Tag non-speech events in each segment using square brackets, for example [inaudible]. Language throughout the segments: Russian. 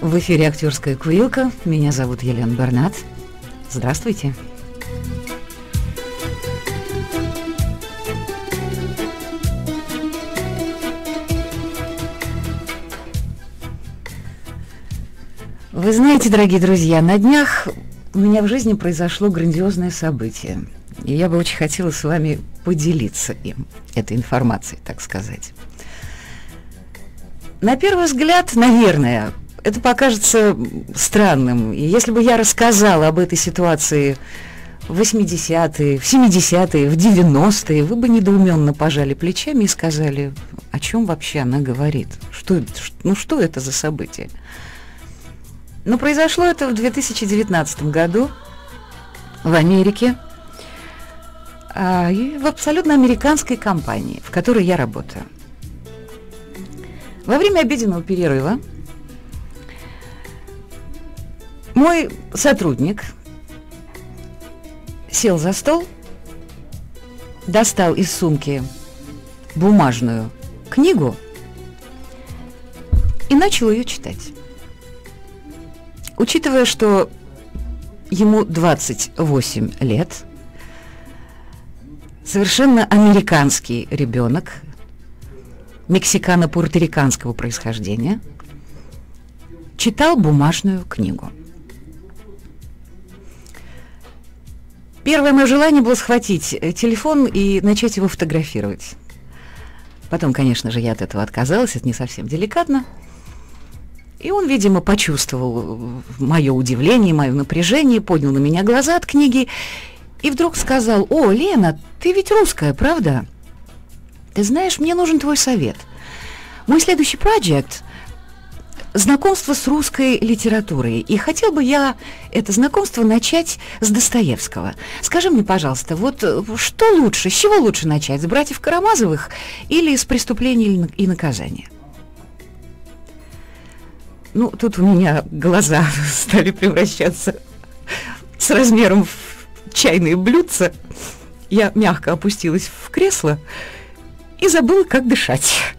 В эфире актерская курилка. Меня зовут Елена Бернат. Здравствуйте. Вы знаете, дорогие друзья, на днях у меня в жизни произошло грандиозное событие. И я бы очень хотела с вами поделиться им, этой информацией, так сказать. На первый взгляд, наверное, это покажется странным. И если бы я рассказала об этой ситуации в 80-е, в 70-е, в 90-е, вы бы недоуменно пожали плечами и сказали, о чем вообще она говорит? Что, ну что это за событие? Но произошло это в 2019 году в Америке а, и в абсолютно американской компании, в которой я работаю. Во время обеденного перерыва мой сотрудник сел за стол, достал из сумки бумажную книгу и начал ее читать. Учитывая, что ему 28 лет, совершенно американский ребенок, мексикано-пуэрториканского происхождения, читал бумажную книгу. Первое мое желание было схватить э, телефон и начать его фотографировать. Потом, конечно же, я от этого отказалась, это не совсем деликатно. И он, видимо, почувствовал э, мое удивление, мое напряжение, поднял на меня глаза от книги и вдруг сказал, «О, Лена, ты ведь русская, правда? Ты знаешь, мне нужен твой совет. Мой следующий проект – знакомство с русской литературой. И хотел бы я это знакомство начать с Достоевского. Скажи мне, пожалуйста, вот э, что лучше, с чего лучше начать, с братьев Карамазовых или с преступления и наказания?» Ну, тут у меня глаза [laughs] стали превращаться с размером в чайные блюдца. Я мягко опустилась в кресло и забыла, как дышать.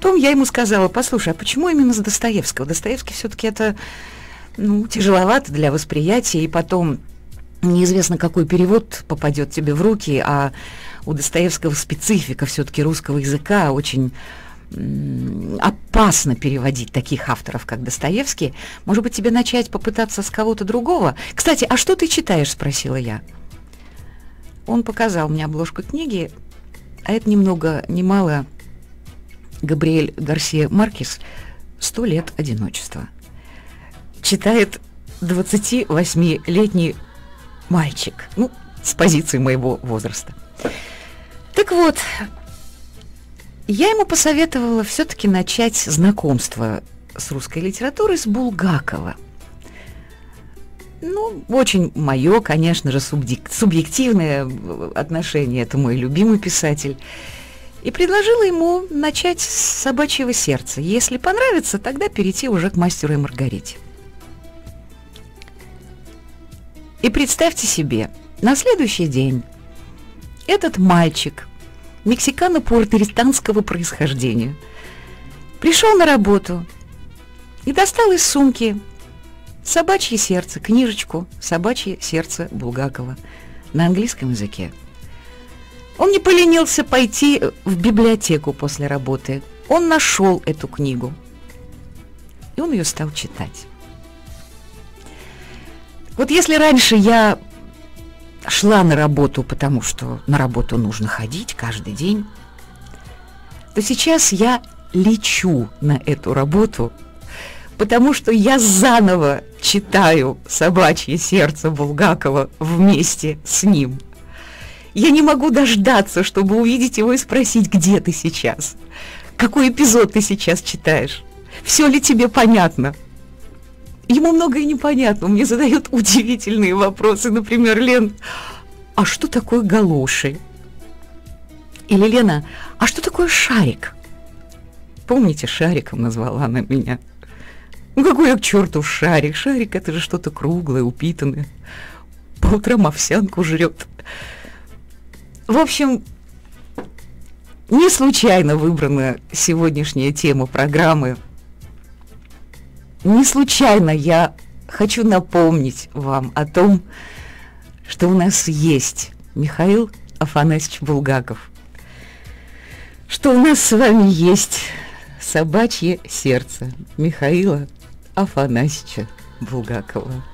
Потом я ему сказала, послушай, а почему именно с Достоевского? Достоевский все-таки это ну, тяжеловато для восприятия, и потом неизвестно, какой перевод попадет тебе в руки, а у Достоевского специфика все-таки русского языка очень опасно переводить таких авторов, как Достоевский. Может быть, тебе начать попытаться с кого-то другого? Кстати, а что ты читаешь? спросила я. Он показал мне обложку книги, а это ни много ни мало Габриэль Гарсия Маркес «Сто лет одиночества». Читает 28-летний мальчик, ну, с позиции моего возраста. Так вот, я ему посоветовала все-таки начать знакомство с русской литературой с Булгакова. Ну, очень мое, конечно же, субъективное отношение, это мой любимый писатель. И предложила ему начать с собачьего сердца. Если понравится, тогда перейти уже к мастеру и Маргарите. И представьте себе, на следующий день этот мальчик мексикано-пуэртористанского происхождения. Пришел на работу и достал из сумки «Собачье сердце», книжечку «Собачье сердце Булгакова» на английском языке. Он не поленился пойти в библиотеку после работы. Он нашел эту книгу. И он ее стал читать. Вот если раньше я шла на работу, потому что на работу нужно ходить каждый день, то сейчас я лечу на эту работу, потому что я заново читаю «Собачье сердце» Булгакова вместе с ним. Я не могу дождаться, чтобы увидеть его и спросить, где ты сейчас, какой эпизод ты сейчас читаешь, все ли тебе понятно – ему многое непонятно. Он мне задает удивительные вопросы. Например, Лен, а что такое галоши? Или Лена, а что такое шарик? Помните, шариком назвала она меня. Ну какой я к черту шарик? Шарик это же что-то круглое, упитанное. По утрам овсянку жрет. В общем, не случайно выбрана сегодняшняя тема программы не случайно я хочу напомнить вам о том, что у нас есть Михаил Афанасьевич Булгаков, что у нас с вами есть собачье сердце Михаила Афанасьевича Булгакова.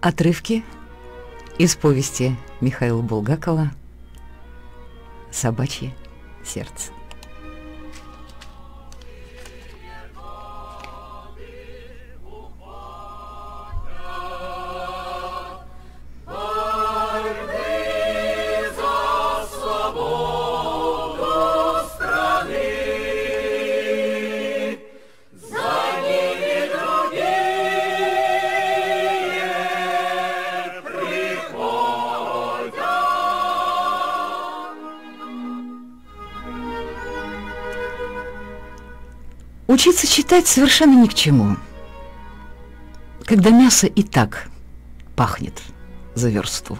Отрывки из повести Михаила Булгакова «Собачье сердце». Учиться читать совершенно ни к чему. Когда мясо и так пахнет за версту.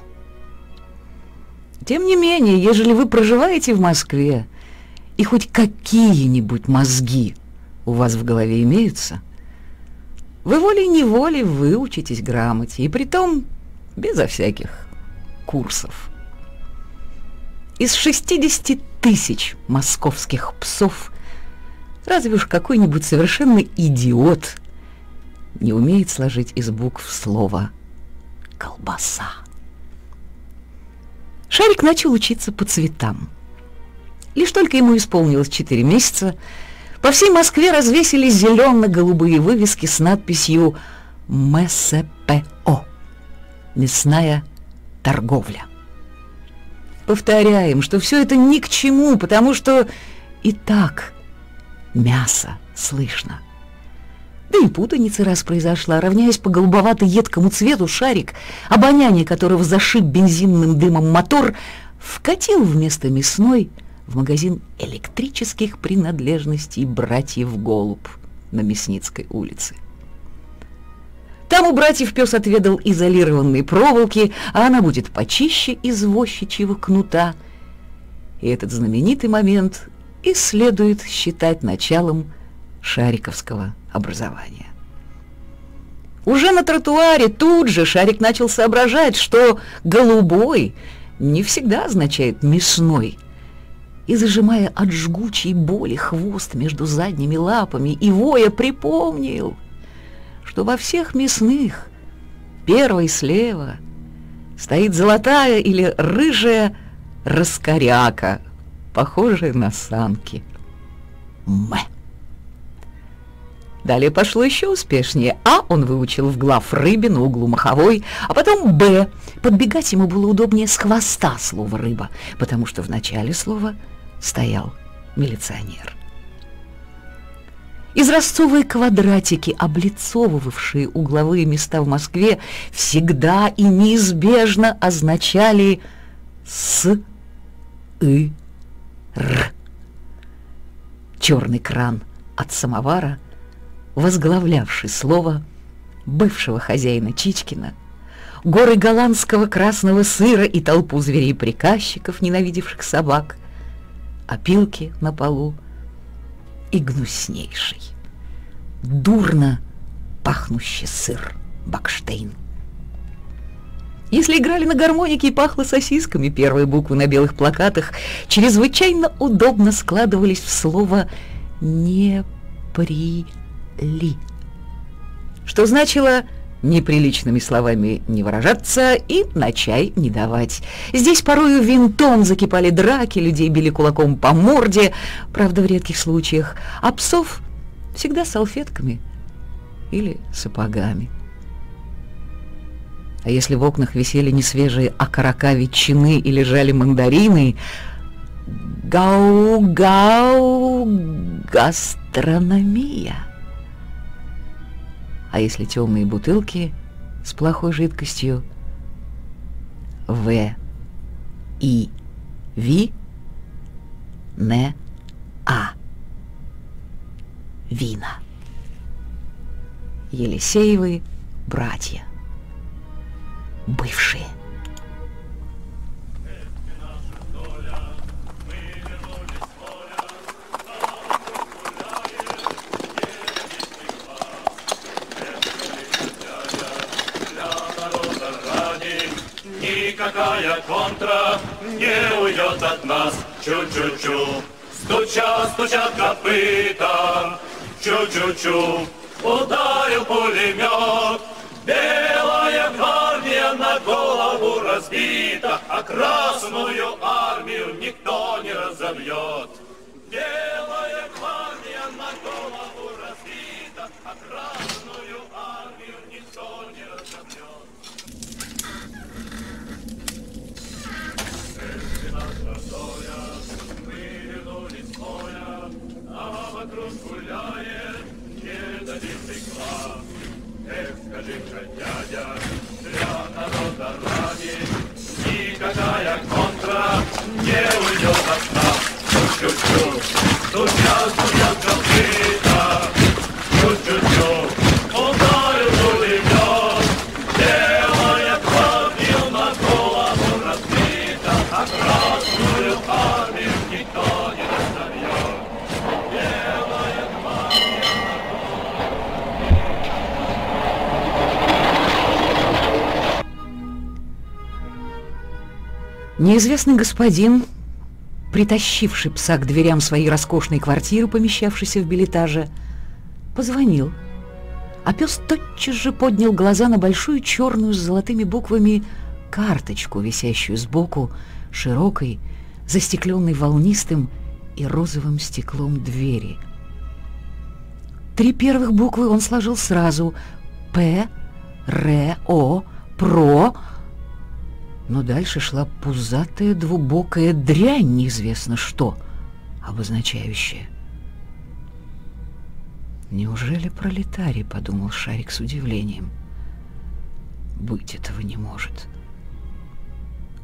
Тем не менее, ежели вы проживаете в Москве, и хоть какие-нибудь мозги у вас в голове имеются, вы волей-неволей выучитесь грамоте, и притом безо всяких курсов. Из 60 тысяч московских псов Разве уж какой-нибудь совершенно идиот не умеет сложить из букв слово «колбаса». Шарик начал учиться по цветам. Лишь только ему исполнилось 4 месяца, по всей Москве развесили зелено-голубые вывески с надписью МСПО – «Мясная торговля». Повторяем, что все это ни к чему, потому что и так – мясо слышно. Да и путаница раз произошла, равняясь по голубовато-едкому цвету шарик, обоняние которого зашиб бензинным дымом мотор, вкатил вместо мясной в магазин электрических принадлежностей братьев Голуб на Мясницкой улице. Там у братьев пес отведал изолированные проволоки, а она будет почище извозчичьего кнута. И этот знаменитый момент и следует считать началом шариковского образования. Уже на тротуаре тут же Шарик начал соображать, что «голубой» не всегда означает «мясной», и, зажимая от жгучей боли хвост между задними лапами, и воя припомнил, что во всех мясных, первой слева, стоит золотая или рыжая раскоряка похожие на санки. Мэ. Далее пошло еще успешнее. А он выучил в глав рыбе на углу маховой, а потом Б. Подбегать ему было удобнее с хвоста слова «рыба», потому что в начале слова стоял милиционер. Изразцовые квадратики, облицовывавшие угловые места в Москве, всегда и неизбежно означали «с», «ы», Р. Черный кран от самовара, возглавлявший слово бывшего хозяина Чичкина, горы голландского красного сыра и толпу зверей-приказчиков, ненавидевших собак, опилки на полу и гнуснейший, дурно пахнущий сыр Бакштейн. Если играли на гармонике и пахло сосисками, первые буквы на белых плакатах чрезвычайно удобно складывались в слово «не при ли», что значило неприличными словами не выражаться и на чай не давать. Здесь порою винтом закипали драки, людей били кулаком по морде, правда, в редких случаях, а псов всегда салфетками или сапогами. А если в окнах висели не свежие окорока ветчины и лежали мандарины, гау-гау гастрономия. А если темные бутылки с плохой жидкостью, В и Ви не А. Вина. Елисеевы братья. Бывшие. Никакая контра не уйдет от нас. Чу-чу-чу, стучат, стучат копытом. Чу-чу-чу, ударил пулемет. На голову разбита, а красную армию никто не разобьет. Белая гвардия на голову разбита, а красную армию никто не разобьет. Мы вернулись с поля, а вокруг гуляет ядовитый класс. Эх, скажи-ка, дядя, для народа ради Никакая контра не уйдет от нас. Чу-чу-чу, стучат, стучат копыта Неизвестный господин, притащивший пса к дверям своей роскошной квартиры, помещавшейся в билетаже, позвонил. А пес тотчас же поднял глаза на большую черную с золотыми буквами карточку, висящую сбоку, широкой, застекленной волнистым и розовым стеклом двери. Три первых буквы он сложил сразу — П, Р, О, ПРО — но дальше шла пузатая двубокая дрянь, неизвестно что, обозначающая. «Неужели пролетарий?» — подумал Шарик с удивлением. «Быть этого не может».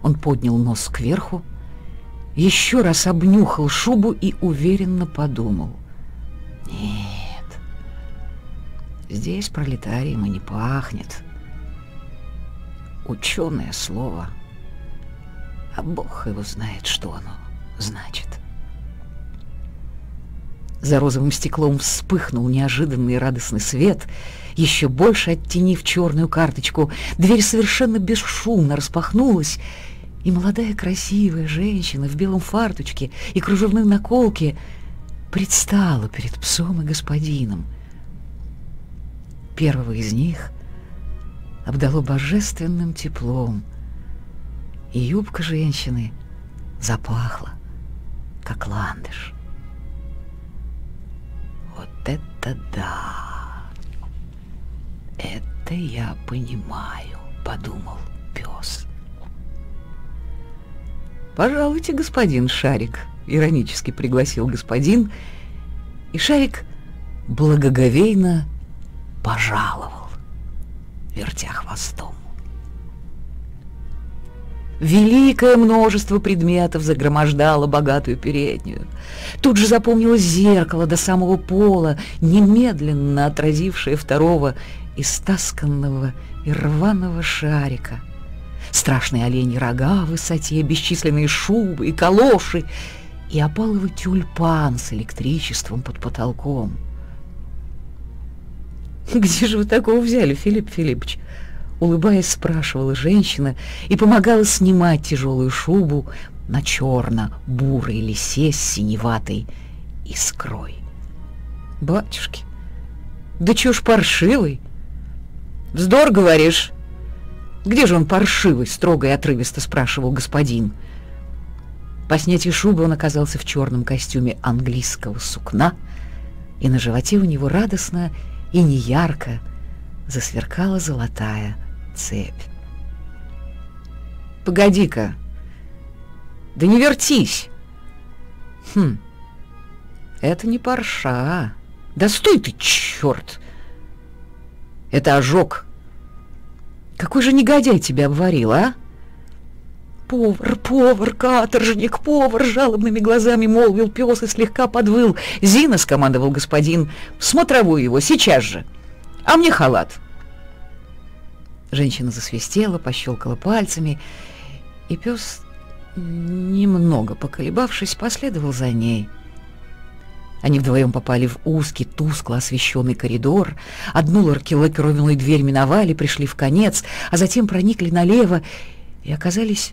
Он поднял нос кверху, еще раз обнюхал шубу и уверенно подумал. «Нет, здесь пролетарием и не пахнет» ученое слово, а Бог его знает, что оно значит. За розовым стеклом вспыхнул неожиданный радостный свет, еще больше оттенив черную карточку. Дверь совершенно бесшумно распахнулась, и молодая красивая женщина в белом фарточке и кружевной наколке предстала перед псом и господином. Первого из них обдало божественным теплом, и юбка женщины запахла, как ландыш. Вот это да! Это я понимаю, подумал пес. Пожалуйте, господин Шарик, иронически пригласил господин, и Шарик благоговейно пожаловал вертя хвостом. Великое множество предметов загромождало богатую переднюю. Тут же запомнилось зеркало до самого пола, немедленно отразившее второго истасканного и рваного шарика. Страшные олени рога в высоте, бесчисленные шубы и калоши и опаловый тюльпан с электричеством под потолком — [laughs] «Где же вы такого взяли, Филипп Филиппович?» Улыбаясь, спрашивала женщина и помогала снимать тяжелую шубу на черно-бурой лисе с синеватой искрой. «Батюшки, да чё ж паршивый?» «Вздор, говоришь?» «Где же он паршивый?» — строго и отрывисто спрашивал господин. По снятии шубы он оказался в черном костюме английского сукна, и на животе у него радостно и неярко засверкала золотая цепь. «Погоди-ка! Да не вертись!» «Хм, это не парша. Да стой ты, черт! Это ожог. Какой же негодяй тебя обварил, а?» «Повар, повар, каторжник, повар!» — жалобными глазами молвил пес и слегка подвыл. «Зина!» — скомандовал господин. «Смотровую его, сейчас же! А мне халат!» Женщина засвистела, пощелкала пальцами, и пес, немного поколебавшись, последовал за ней. Они вдвоем попали в узкий, тускло освещенный коридор, одну лакированную дверь миновали, пришли в конец, а затем проникли налево и оказались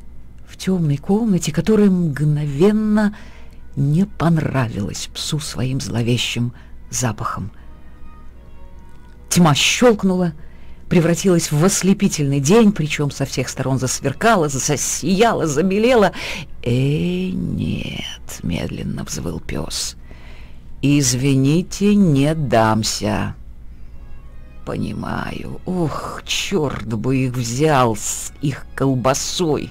темной комнате, которая мгновенно не понравилась псу своим зловещим запахом. Тьма щелкнула, превратилась в ослепительный день, причем со всех сторон засверкала, засияла, забелела. «Э, нет!» — медленно взвыл пес. «Извините, не дамся!» Понимаю. Ох, черт бы их взял с их колбасой.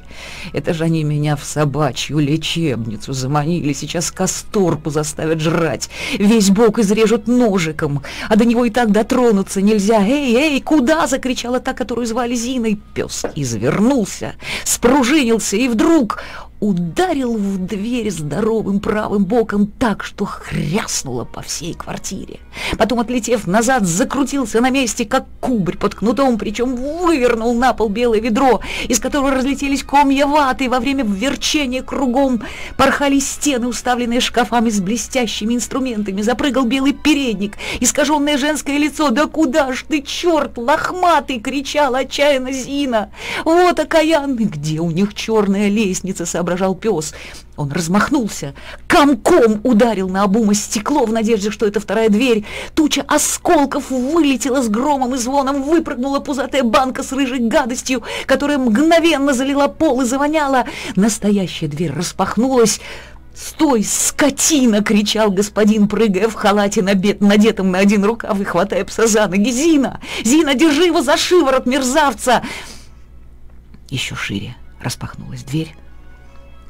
Это же они меня в собачью лечебницу заманили. Сейчас касторку заставят жрать. Весь бок изрежут ножиком. А до него и так дотронуться нельзя. Эй, эй, куда? Закричала та, которую звали Зиной. Пес извернулся, спружинился и вдруг ударил в дверь здоровым правым боком так, что хряснуло по всей квартире. Потом, отлетев назад, закрутился на месте, как кубрь под кнутом, причем вывернул на пол белое ведро, из которого разлетелись комья ваты, и во время верчения кругом порхали стены, уставленные шкафами с блестящими инструментами, запрыгал белый передник, искаженное женское лицо. «Да куда ж ты, черт, лохматый!» — кричала отчаянно Зина. «Вот окаянный! Где у них черная лестница?» — соображал пес. Он размахнулся, комком ударил на обума стекло в надежде, что это вторая дверь. Туча осколков вылетела с громом и звоном, выпрыгнула пузатая банка с рыжей гадостью, которая мгновенно залила пол и завоняла. Настоящая дверь распахнулась. «Стой, скотина!» — кричал господин, прыгая в халате, набет, надетом на один рукав и хватая пса за ноги. «Зина! Зина, держи его за шиворот, мерзавца!» Еще шире распахнулась дверь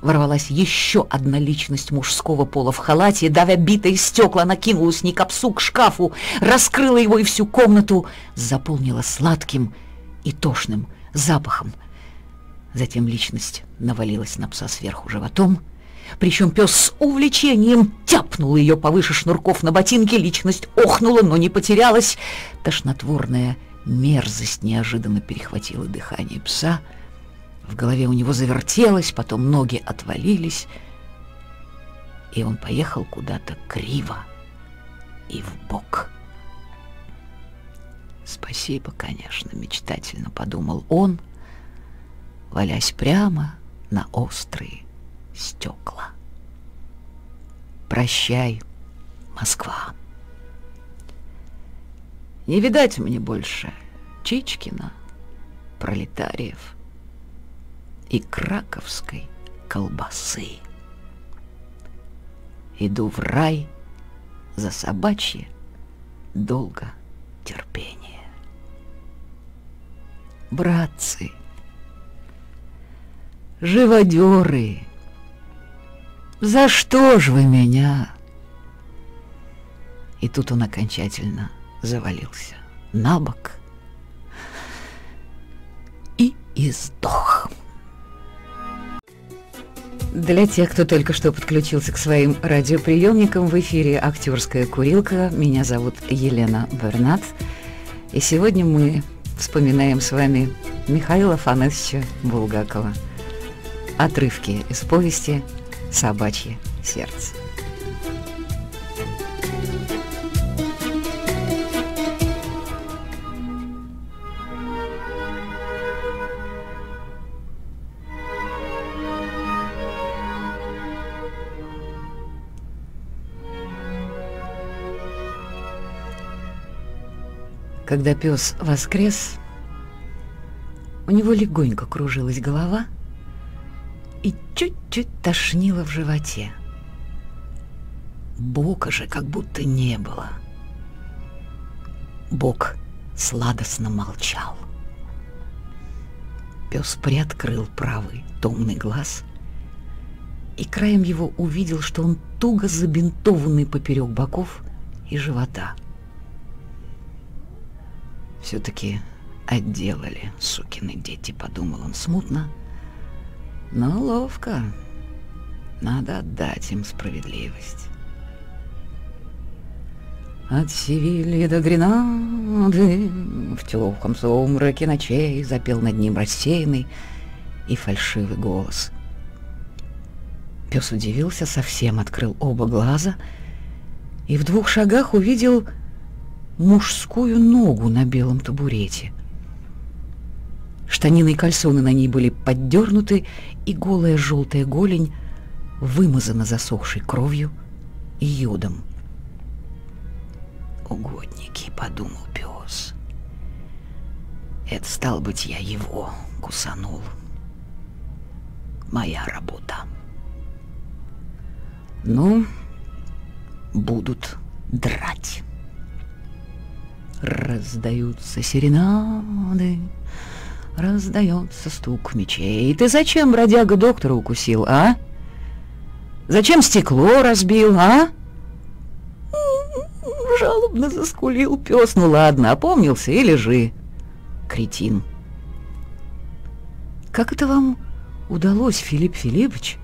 ворвалась еще одна личность мужского пола в халате, давя битые стекла, накинулась не капсу к шкафу, раскрыла его и всю комнату заполнила сладким и тошным запахом. Затем личность навалилась на пса сверху животом, причем пес с увлечением тяпнул ее повыше шнурков на ботинке, личность охнула, но не потерялась. Тошнотворная мерзость неожиданно перехватила дыхание пса — в голове у него завертелось, потом ноги отвалились, и он поехал куда-то криво и в бок. Спасибо, конечно, мечтательно подумал он, валясь прямо на острые стекла. Прощай, Москва. Не видать мне больше Чичкина, пролетариев и краковской колбасы. Иду в рай за собачье долго терпение. Братцы, живодеры, за что ж вы меня? И тут он окончательно завалился на бок и издох. Для тех, кто только что подключился к своим радиоприемникам, в эфире «Актерская курилка». Меня зовут Елена Бернат. И сегодня мы вспоминаем с вами Михаила Афанасьевича Булгакова. Отрывки из повести «Собачье сердце». Когда пес воскрес, у него легонько кружилась голова и чуть-чуть тошнило в животе. Бока же как будто не было. Бог сладостно молчал. Пес приоткрыл правый томный глаз и краем его увидел, что он туго забинтованный поперек боков и живота. Все-таки отделали, сукины дети, подумал он смутно, но ловко. Надо отдать им справедливость. От Севильи до Гренады В теплом сумраке ночей Запел над ним рассеянный И фальшивый голос. Пес удивился, совсем открыл оба глаза И в двух шагах увидел мужскую ногу на белом табурете. Штанины и кальсоны на ней были поддернуты, и голая желтая голень вымазана засохшей кровью и йодом угодники, подумал пес. Это, стал быть, я его кусанул. Моя работа. Ну, будут драть. Раздаются серенады, раздается стук мечей. Ты зачем, бродяга, доктора укусил, а? Зачем стекло разбил, а? Жалобно заскулил пес. Ну ладно, опомнился и лежи. Кретин. Как это вам удалось, Филипп Филиппович,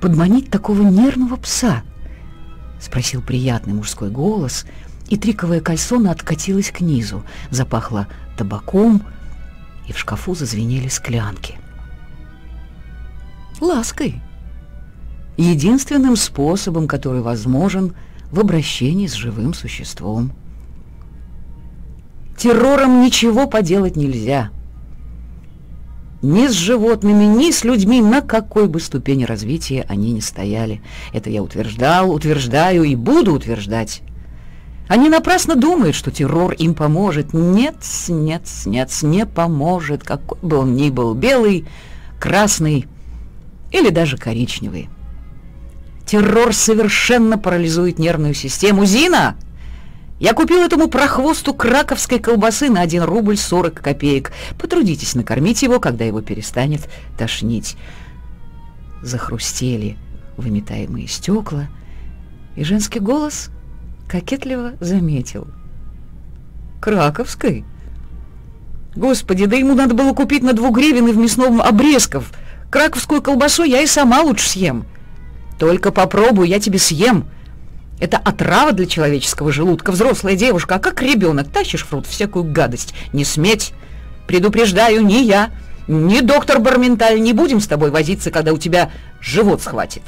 подманить такого нервного пса? Спросил приятный мужской голос, и триковое кальсона откатилось к низу, запахло табаком, и в шкафу зазвенели склянки. Лаской. Единственным способом, который возможен — в обращении с живым существом. Террором ничего поделать нельзя. Ни с животными, ни с людьми, на какой бы ступени развития они ни стояли. Это я утверждал, утверждаю и буду утверждать. Они напрасно думают, что террор им поможет. Нет, нет, нет, не поможет, какой бы он ни был, белый, красный или даже коричневый. Террор совершенно парализует нервную систему. Зина! Я купил этому прохвосту краковской колбасы на 1 рубль 40 копеек. Потрудитесь накормить его, когда его перестанет тошнить. Захрустели выметаемые стекла, и женский голос кокетливо заметил. «Краковской? Господи, да ему надо было купить на двух гривен и в мясном обрезков. Краковскую колбасу я и сама лучше съем». Только попробуй, я тебе съем. Это отрава для человеческого желудка. Взрослая девушка, а как ребенок тащишь в рот всякую гадость. Не сметь. Предупреждаю, ни я, ни доктор Барменталь не будем с тобой возиться, когда у тебя живот схватит.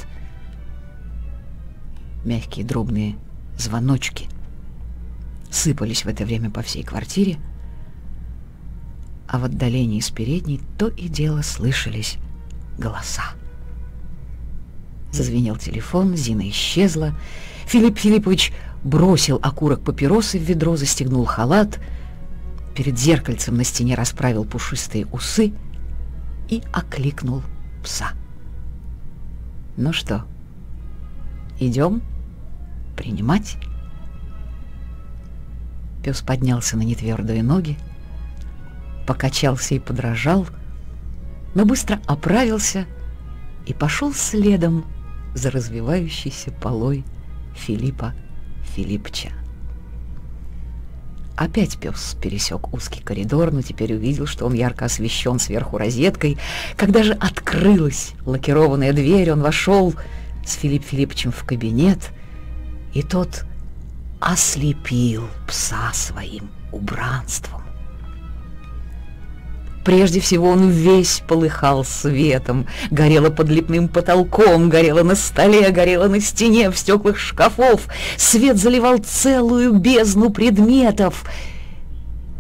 Мягкие дробные звоночки сыпались в это время по всей квартире, а в отдалении с передней то и дело слышались голоса. Зазвенел телефон, Зина исчезла. Филипп Филиппович бросил окурок папиросы в ведро, застегнул халат, перед зеркальцем на стене расправил пушистые усы и окликнул пса. «Ну что, идем принимать?» Пес поднялся на нетвердые ноги, покачался и подражал, но быстро оправился и пошел следом за развивающейся полой Филиппа Филиппча. Опять пес пересек узкий коридор, но теперь увидел, что он ярко освещен сверху розеткой. Когда же открылась лакированная дверь, он вошел с Филипп Филипповичем в кабинет, и тот ослепил пса своим убранством. Прежде всего он весь полыхал светом, горело под лепным потолком, горело на столе, горело на стене, в стеклах шкафов. Свет заливал целую бездну предметов,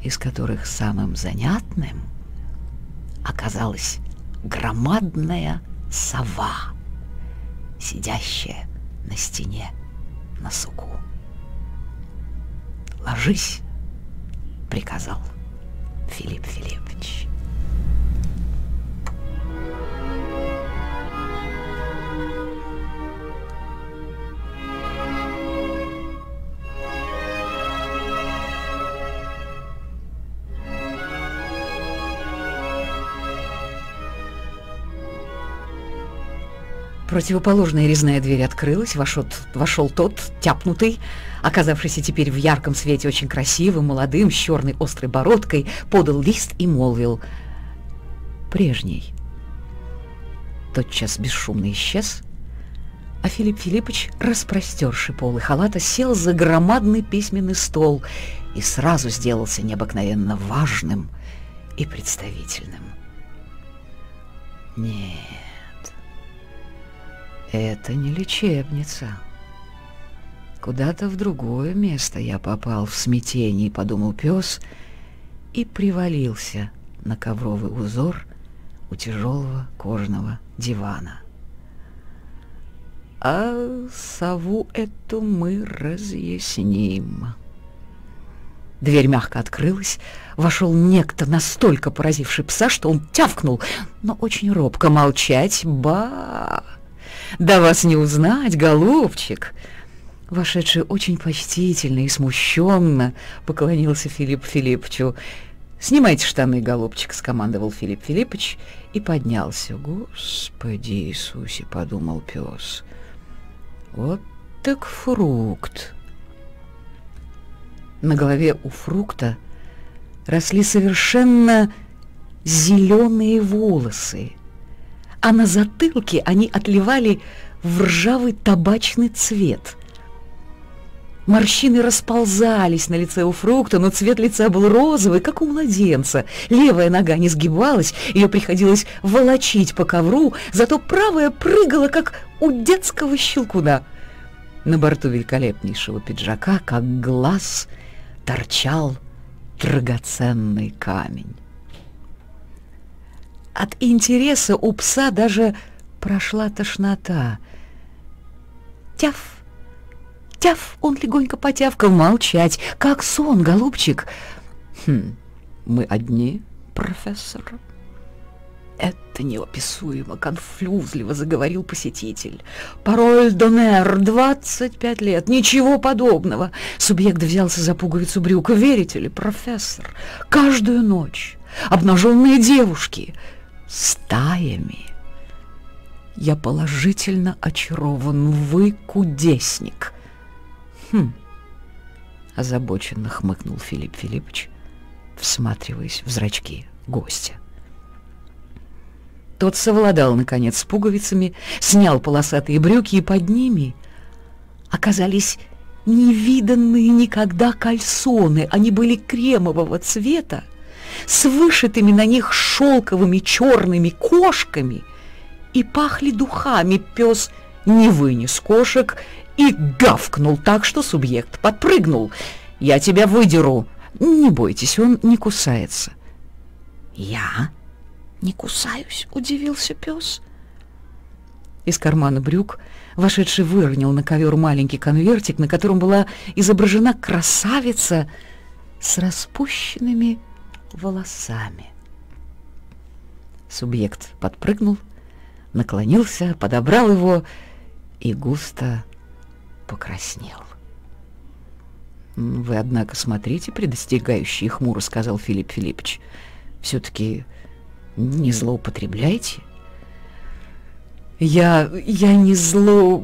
из которых самым занятным оказалась громадная сова, сидящая на стене на суку. «Ложись», — приказал Филипп Филиппович. Противоположная резная дверь открылась, вошел, вошел тот, тяпнутый, оказавшийся теперь в ярком свете очень красивым, молодым, с черной острой бородкой, подал лист и молвил «Прежний». Тотчас бесшумно исчез, а Филипп Филиппович, распростерший полы халата, сел за громадный письменный стол и сразу сделался необыкновенно важным и представительным. Нет, это не лечебница. Куда-то в другое место я попал в смятении, подумал пес, и привалился на ковровый узор у тяжелого кожаного дивана. А сову эту мы разъясним. Дверь мягко открылась, вошел некто, настолько поразивший пса, что он тявкнул, но очень робко молчать. Ба! Да вас не узнать, голубчик!» Вошедший очень почтительно и смущенно поклонился Филипп Филипповичу. «Снимайте штаны, голубчик», — скомандовал Филипп Филиппович и поднялся. «Господи Иисусе!» — подумал пес. «Вот так фрукт!» На голове у фрукта росли совершенно зеленые волосы, а на затылке они отливали в ржавый табачный цвет. Морщины расползались на лице у фрукта, но цвет лица был розовый, как у младенца. Левая нога не сгибалась, ее приходилось волочить по ковру, зато правая прыгала, как у детского щелкуна. На борту великолепнейшего пиджака, как глаз, торчал драгоценный камень. От интереса у пса даже прошла тошнота. Тяф! Тяф! Он легонько потявкал молчать. Как сон, голубчик. Хм, мы одни, профессор? Это неописуемо, конфлюзливо заговорил посетитель. Пароль Донер, 25 лет, ничего подобного. Субъект взялся за пуговицу брюк. Верите ли, профессор? Каждую ночь обнаженные девушки — стаями. Я положительно очарован. Вы кудесник. Хм. Озабоченно хмыкнул Филипп Филиппович, всматриваясь в зрачки гостя. Тот совладал, наконец, с пуговицами, снял полосатые брюки, и под ними оказались невиданные никогда кальсоны. Они были кремового цвета, с вышитыми на них шелковыми черными кошками и пахли духами. Пес не вынес кошек и гавкнул так, что субъект подпрыгнул. «Я тебя выдеру!» «Не бойтесь, он не кусается». «Я не кусаюсь?» — удивился пес. Из кармана брюк вошедший выронил на ковер маленький конвертик, на котором была изображена красавица с распущенными волосами. Субъект подпрыгнул, наклонился, подобрал его и густо покраснел. «Вы, однако, смотрите, предостерегающий хмуро», — сказал Филипп Филиппович. «Все-таки не злоупотребляйте». «Я... я не зло...»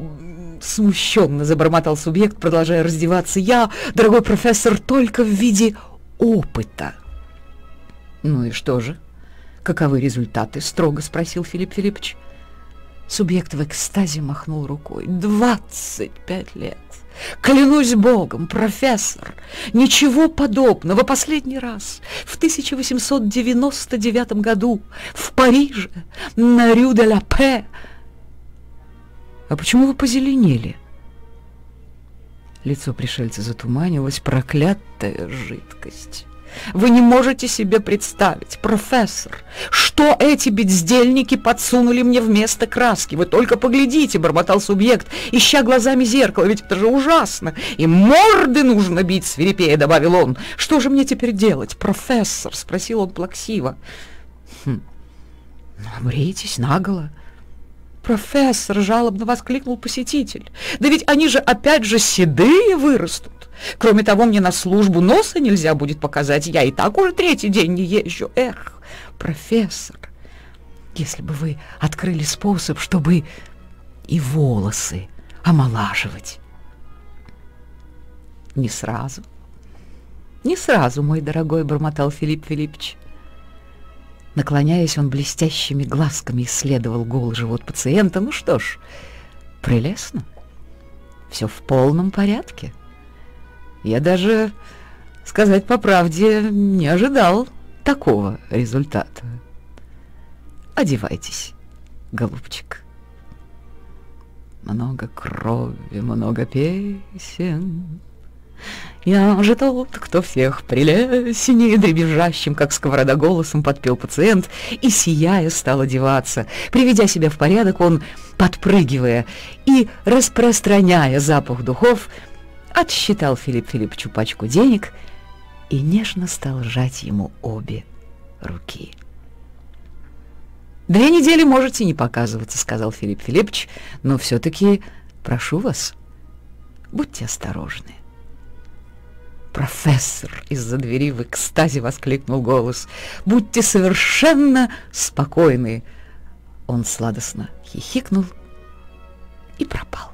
смущенно забормотал субъект, продолжая раздеваться. «Я, дорогой профессор, только в виде опыта». «Ну и что же? Каковы результаты?» — строго спросил Филипп Филиппович. Субъект в экстазе махнул рукой. «Двадцать пять лет! Клянусь богом, профессор, ничего подобного. Последний раз в 1899 году в Париже на Рю де ла Пе. А почему вы позеленели? Лицо пришельца затуманилось, проклятая жидкость. Вы не можете себе представить, профессор, что эти бездельники подсунули мне вместо краски. Вы только поглядите, бормотал субъект, ища глазами зеркало, ведь это же ужасно. И морды нужно бить свирепее, добавил он. Что же мне теперь делать, профессор? Спросил он плаксиво. Хм, обрейтесь наголо. «Профессор!» — жалобно воскликнул посетитель. «Да ведь они же опять же седые вырастут!» Кроме того, мне на службу носа нельзя будет показать. Я и так уже третий день не езжу. Эх, профессор, если бы вы открыли способ, чтобы и волосы омолаживать. Не сразу. Не сразу, мой дорогой, бормотал Филипп Филиппович. Наклоняясь, он блестящими глазками исследовал голый живот пациента. Ну что ж, прелестно. Все в полном порядке. Я даже, сказать по правде, не ожидал такого результата. Одевайтесь, голубчик. Много крови, много песен. Я же тот, кто всех прелестнее, дребезжащим, как сковорода голосом подпел пациент, и, сияя, стал одеваться. Приведя себя в порядок, он, подпрыгивая и распространяя запах духов, отсчитал Филипп Филипповичу пачку денег и нежно стал сжать ему обе руки. «Две недели можете не показываться», — сказал Филипп Филиппович, «но все-таки прошу вас, будьте осторожны». «Профессор!» — из-за двери в экстазе воскликнул голос. «Будьте совершенно спокойны!» Он сладостно хихикнул и пропал.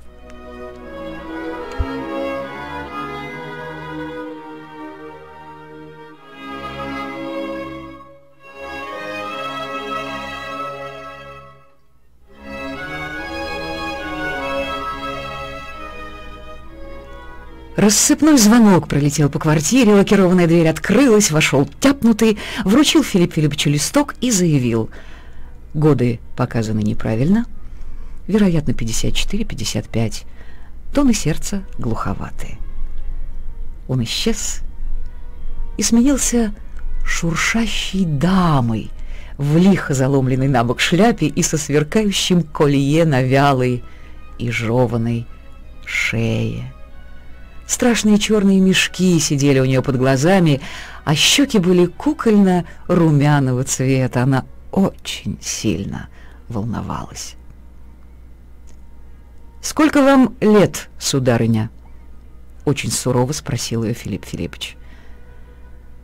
Рассыпной звонок пролетел по квартире, лакированная дверь открылась, вошел тяпнутый, вручил Филипп Филипповичу листок и заявил. Годы показаны неправильно, вероятно, 54-55, тоны сердца глуховатые. Он исчез и сменился шуршащей дамой в лихо заломленной на бок шляпе и со сверкающим колье на вялой и жеванной шее. Страшные черные мешки сидели у нее под глазами, а щеки были кукольно-румяного цвета. Она очень сильно волновалась. «Сколько вам лет, сударыня?» Очень сурово спросил ее Филипп Филиппович.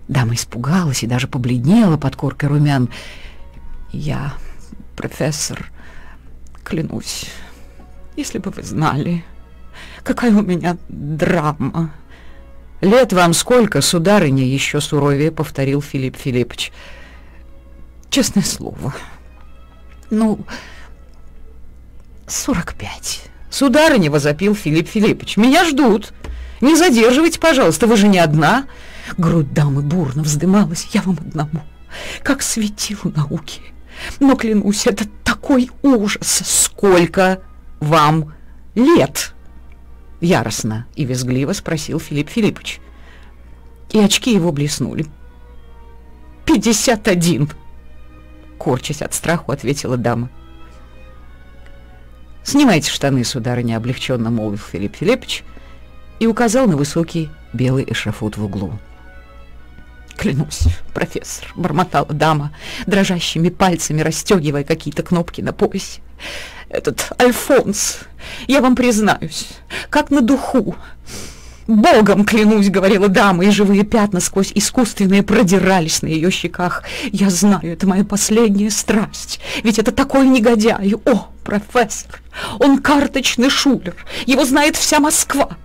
Дама испугалась и даже побледнела под коркой румян. «Я профессор, клянусь, если бы вы знали...» Какая у меня драма. Лет вам сколько, сударыня, еще суровее повторил Филипп Филиппович. Честное слово. Ну, сорок пять. Сударыня, возопил Филипп Филиппович. Меня ждут. Не задерживайте, пожалуйста, вы же не одна. Грудь дамы бурно вздымалась. Я вам одному. Как светил науки. Но, клянусь, это такой ужас. Сколько вам лет? Яростно и визгливо спросил Филипп Филиппович. И очки его блеснули. «Пятьдесят один!» Корчась от страху, ответила дама. «Снимайте штаны, сударыня», — облегченно молвил Филипп Филиппович и указал на высокий белый эшафот в углу. «Клянусь, профессор», — бормотала дама, дрожащими пальцами расстегивая какие-то кнопки на поясе этот Альфонс, я вам признаюсь, как на духу. «Богом клянусь», — говорила дама, и живые пятна сквозь искусственные продирались на ее щеках. «Я знаю, это моя последняя страсть, ведь это такой негодяй. О, профессор, он карточный шулер, его знает вся Москва.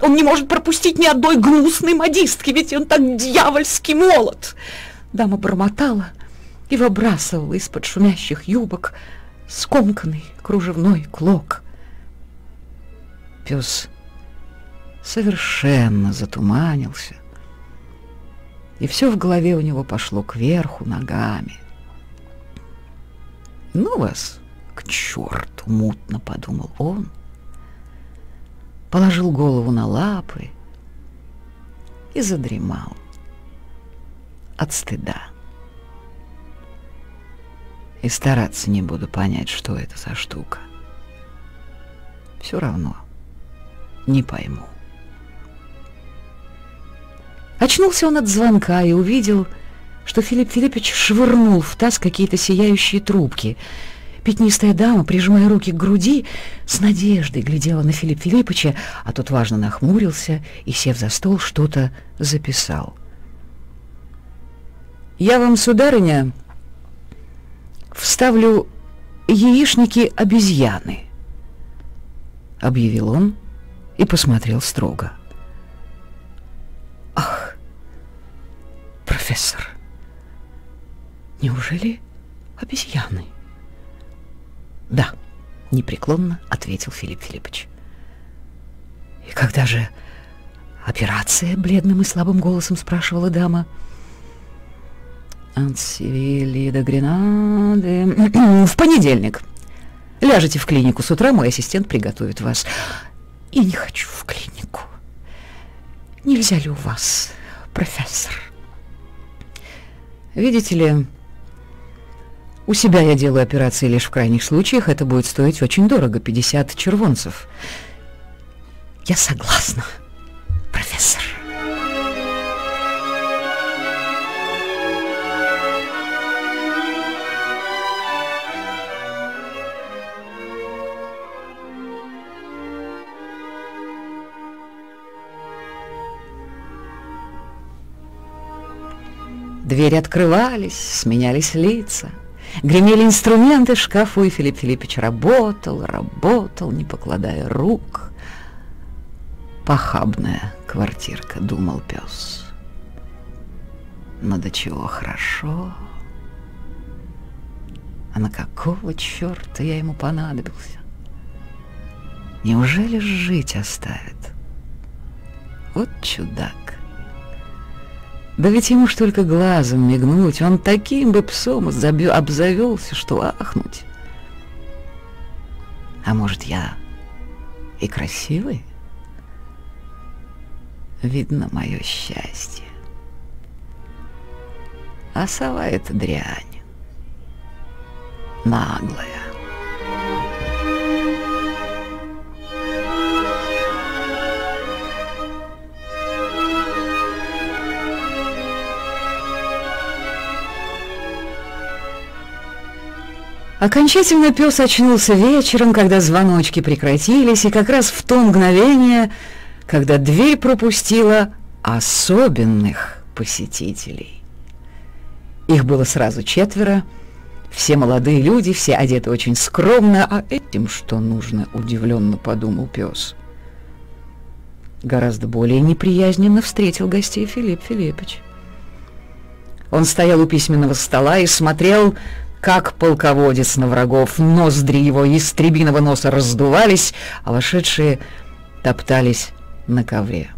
Он не может пропустить ни одной гнусной модистки, ведь он так дьявольски молод». Дама бормотала и выбрасывала из-под шумящих юбок скомканный кружевной клок. Пес совершенно затуманился, и все в голове у него пошло кверху ногами. «Ну вас, к черту!» — мутно подумал он. Положил голову на лапы и задремал от стыда и стараться не буду понять, что это за штука. Все равно не пойму. Очнулся он от звонка и увидел, что Филипп Филиппович швырнул в таз какие-то сияющие трубки. Пятнистая дама, прижимая руки к груди, с надеждой глядела на Филиппа Филипповича, а тот важно нахмурился и, сев за стол, что-то записал. «Я вам, сударыня, вставлю яичники обезьяны. объявил он и посмотрел строго. Ах, профессор, неужели обезьяны? Да, непреклонно ответил Филипп Филиппович. И когда же операция? Бледным и слабым голосом спрашивала дама. Ансивили до Гренады. [clears throat] В понедельник. Ляжете в клинику с утра, мой ассистент приготовит вас. Я не хочу в клинику. Нельзя ли у вас, профессор? Видите ли, у себя я делаю операции лишь в крайних случаях. Это будет стоить очень дорого, 50 червонцев. Я согласна, Двери открывались, сменялись лица. Гремели инструменты шкафу, и Филипп Филиппович работал, работал, не покладая рук. Похабная квартирка, думал пес. Но до чего хорошо. А на какого черта я ему понадобился? Неужели жить оставит? Вот чудак. Да ведь ему ж только глазом мигнуть, он таким бы псом обзавелся, что ахнуть. А может, я и красивый? Видно мое счастье. А сова — это дрянь. Наглая. Окончательно пес очнулся вечером, когда звоночки прекратились, и как раз в то мгновение, когда дверь пропустила особенных посетителей. Их было сразу четверо, все молодые люди, все одеты очень скромно, а этим что нужно, удивленно подумал пес. Гораздо более неприязненно встретил гостей Филипп Филиппович. Он стоял у письменного стола и смотрел как полководец на врагов, ноздри его истребиного носа раздувались, а вошедшие топтались на ковре.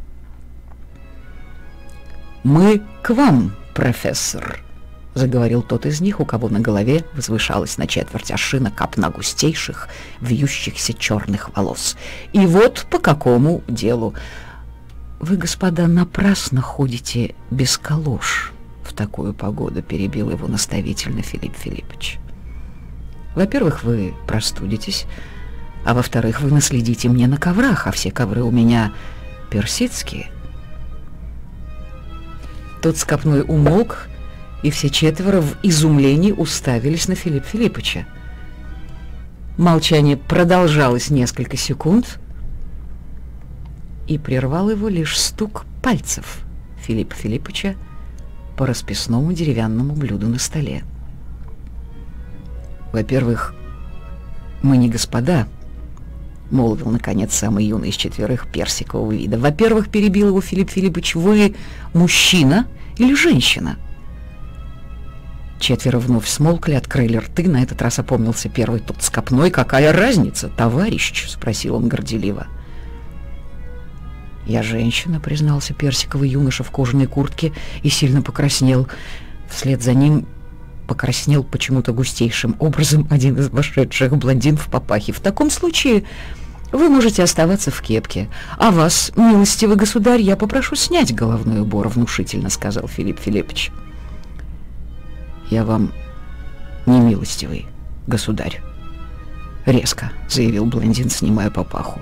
«Мы к вам, профессор», — заговорил тот из них, у кого на голове возвышалась на четверть ашина копна густейших, вьющихся черных волос. «И вот по какому делу. Вы, господа, напрасно ходите без калош» такую погоду, перебил его наставительно Филипп Филиппович. Во-первых, вы простудитесь, а во-вторых, вы наследите мне на коврах, а все ковры у меня персидские. Тот скопной умолк, и все четверо в изумлении уставились на Филиппа Филипповича. Молчание продолжалось несколько секунд, и прервал его лишь стук пальцев Филиппа Филипповича по расписному деревянному блюду на столе. Во-первых, мы не господа, молвил наконец самый юный из четверых персикового вида. Во-первых, перебил его Филипп Филиппович, вы мужчина или женщина? Четверо вновь смолкли, открыли рты. На этот раз опомнился первый тот скопной. «Какая разница, товарищ?» — спросил он горделиво. «Я женщина», — признался персиковый юноша в кожаной куртке и сильно покраснел. Вслед за ним покраснел почему-то густейшим образом один из вошедших блондин в папахе. «В таком случае вы можете оставаться в кепке. А вас, милостивый государь, я попрошу снять головной убор», — внушительно сказал Филипп Филиппович. «Я вам не милостивый, государь», — резко заявил блондин, снимая папаху.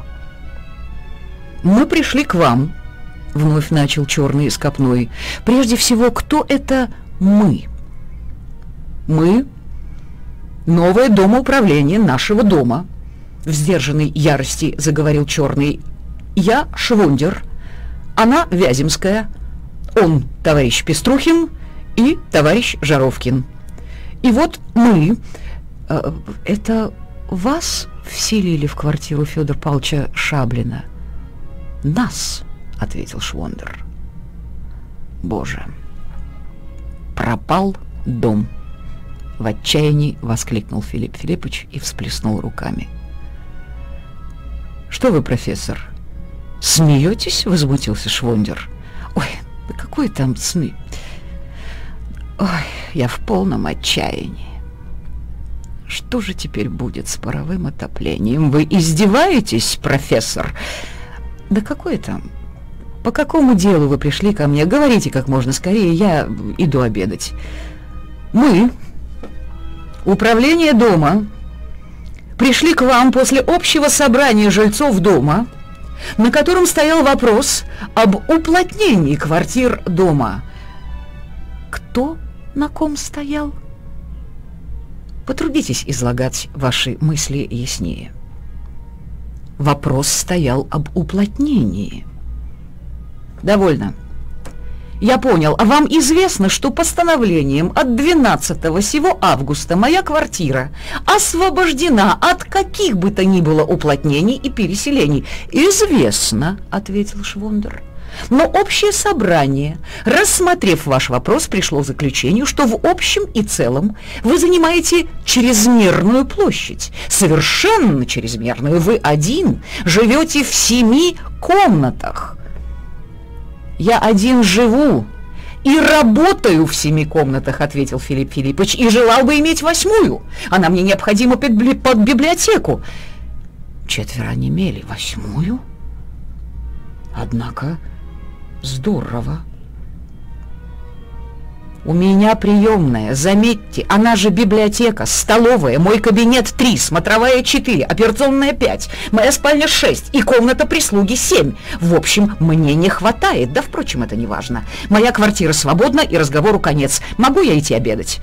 «Мы пришли к вам», — вновь начал черный скопной. «Прежде всего, кто это мы?» «Мы — новое домоуправление нашего дома», — в сдержанной ярости заговорил черный. «Я Швундер, она Вяземская, он товарищ Пеструхин и товарищ Жаровкин. И вот мы... Э, это вас вселили в квартиру Федора Павловича Шаблина? Нас, ответил Швондер. Боже, пропал дом. В отчаянии воскликнул Филипп Филиппович и всплеснул руками. «Что вы, профессор, смеетесь?» — возмутился Швондер. «Ой, да какой там сны? Ой, я в полном отчаянии. Что же теперь будет с паровым отоплением? Вы издеваетесь, профессор? Да какой там? По какому делу вы пришли ко мне? Говорите как можно скорее, я иду обедать. Мы, управление дома, пришли к вам после общего собрания жильцов дома, на котором стоял вопрос об уплотнении квартир дома. Кто на ком стоял? Потрудитесь излагать ваши мысли яснее. Вопрос стоял об уплотнении. Довольно. Я понял. А вам известно, что постановлением от 12 сего августа моя квартира освобождена от каких бы то ни было уплотнений и переселений? Известно, ответил Швондер. Но общее собрание, рассмотрев ваш вопрос, пришло к заключению, что в общем и целом вы занимаете чрезмерную площадь, совершенно чрезмерную. Вы один живете в семи комнатах. Я один живу и работаю в семи комнатах, ответил Филипп Филиппович, и желал бы иметь восьмую. Она мне необходима под, библиотеку. Четверо онемели. Восьмую? Однако Здорово. У меня приемная, заметьте, она же библиотека, столовая, мой кабинет 3, смотровая 4, операционная 5, моя спальня 6 и комната прислуги 7. В общем, мне не хватает, да, впрочем, это не важно. Моя квартира свободна и разговору конец. Могу я идти обедать?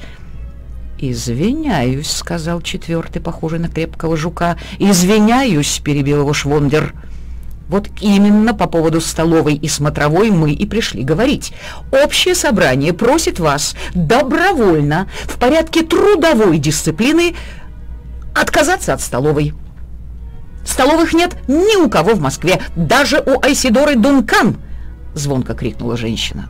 «Извиняюсь», — сказал четвертый, похожий на крепкого жука. «Извиняюсь», — перебил его Швондер. Вот именно по поводу столовой и смотровой мы и пришли говорить. Общее собрание просит вас добровольно, в порядке трудовой дисциплины, отказаться от столовой. Столовых нет ни у кого в Москве, даже у Айсидоры Дункан, звонко крикнула женщина.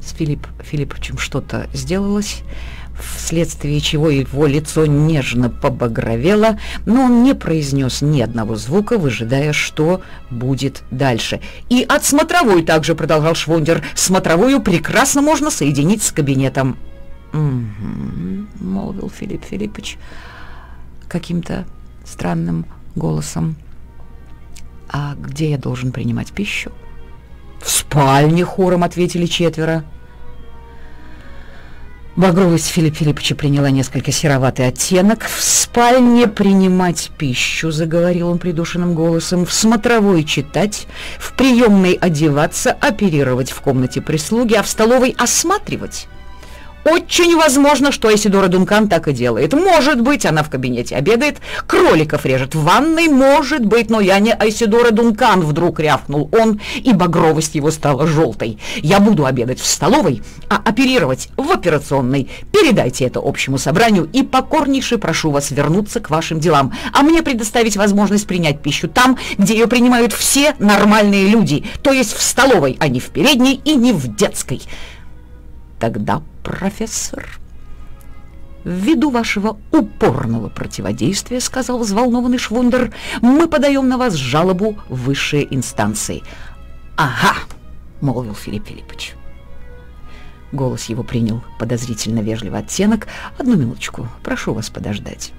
С Филипп Филипповичем что-то сделалось вследствие чего его лицо нежно побагровело, но он не произнес ни одного звука, выжидая, что будет дальше. И от смотровой также продолжал Швондер. Смотровую прекрасно можно соединить с кабинетом. «Угу», — молвил Филипп Филиппович каким-то странным голосом. «А где я должен принимать пищу?» «В спальне», — хором ответили четверо. Багровость Филипп Филипповича приняла несколько сероватый оттенок. «В спальне принимать пищу», — заговорил он придушенным голосом, «в смотровой читать, в приемной одеваться, оперировать в комнате прислуги, а в столовой осматривать». Очень возможно, что Айсидора Дункан так и делает. Может быть, она в кабинете обедает, кроликов режет в ванной, может быть, но я не Айсидора Дункан, вдруг рявкнул он, и багровость его стала желтой. Я буду обедать в столовой, а оперировать в операционной. Передайте это общему собранию и покорнейше прошу вас вернуться к вашим делам, а мне предоставить возможность принять пищу там, где ее принимают все нормальные люди, то есть в столовой, а не в передней и не в детской. Тогда профессор. «Ввиду вашего упорного противодействия, — сказал взволнованный Швундер, — мы подаем на вас жалобу в высшие инстанции». «Ага!» — молвил Филипп Филиппович. Голос его принял подозрительно вежливый оттенок. «Одну минуточку, прошу вас подождать».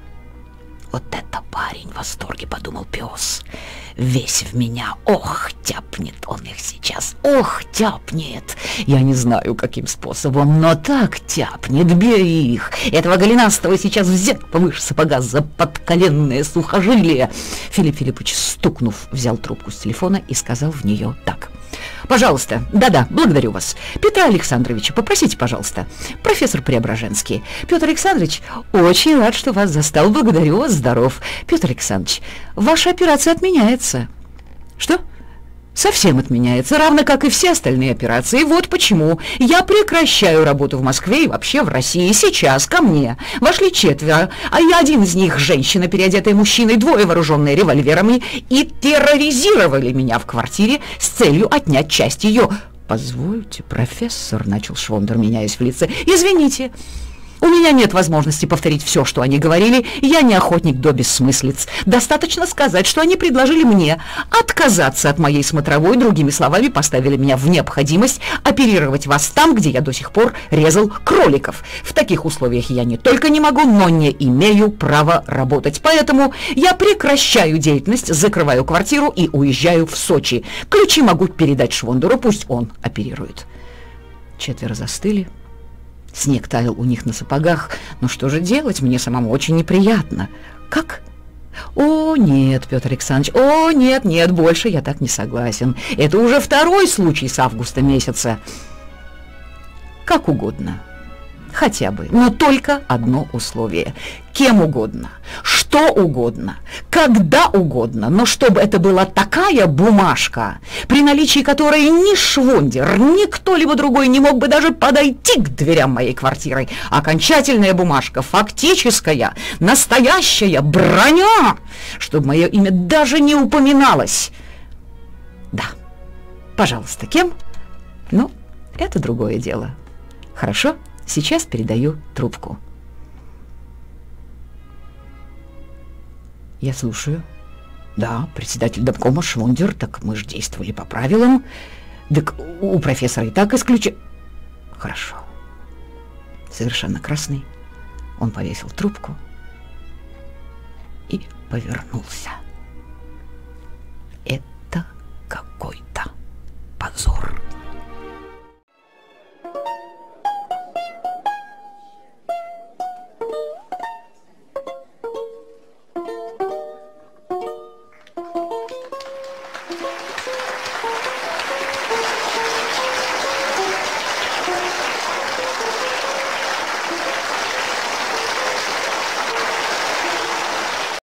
«Вот это парень в восторге!» — подумал пес весь в меня. Ох, тяпнет он их сейчас, ох, тяпнет. Я не знаю, каким способом, но так тяпнет, бери их. Этого голенастого сейчас взять повыше сапога за подколенное сухожилие. Филипп Филиппович, стукнув, взял трубку с телефона и сказал в нее так. Пожалуйста, да-да, благодарю вас. Петра Александровича, попросите, пожалуйста. Профессор Преображенский. Петр Александрович, очень рад, что вас застал. Благодарю вас, здоров. Петр Александрович, ваша операция отменяется. Что? совсем отменяется, равно как и все остальные операции. Вот почему я прекращаю работу в Москве и вообще в России. Сейчас ко мне вошли четверо, а я один из них, женщина, переодетая мужчиной, двое вооруженные револьверами, и терроризировали меня в квартире с целью отнять часть ее. «Позвольте, профессор», — начал Швондер, меняясь в лице, — «извините». У меня нет возможности повторить все, что они говорили, я не охотник до бессмыслиц. Достаточно сказать, что они предложили мне отказаться от моей смотровой, другими словами, поставили меня в необходимость оперировать вас там, где я до сих пор резал кроликов. В таких условиях я не только не могу, но не имею права работать. Поэтому я прекращаю деятельность, закрываю квартиру и уезжаю в Сочи. Ключи могу передать Швондеру, пусть он оперирует. Четверо застыли. Снег таял у них на сапогах. Но что же делать? Мне самому очень неприятно. Как? О, нет, Петр Александрович, о, нет, нет, больше я так не согласен. Это уже второй случай с августа месяца. Как угодно хотя бы, но только одно условие. Кем угодно, что угодно, когда угодно, но чтобы это была такая бумажка, при наличии которой ни Швондер, ни кто-либо другой не мог бы даже подойти к дверям моей квартиры. Окончательная бумажка, фактическая, настоящая броня, чтобы мое имя даже не упоминалось. Да, пожалуйста, кем? Ну, это другое дело. Хорошо? Сейчас передаю трубку. Я слушаю. Да, председатель Добкома Швондер, так мы же действовали по правилам. Так у профессора и так исключи... Хорошо. Совершенно красный. Он повесил трубку и повернулся. Это какой-то позор.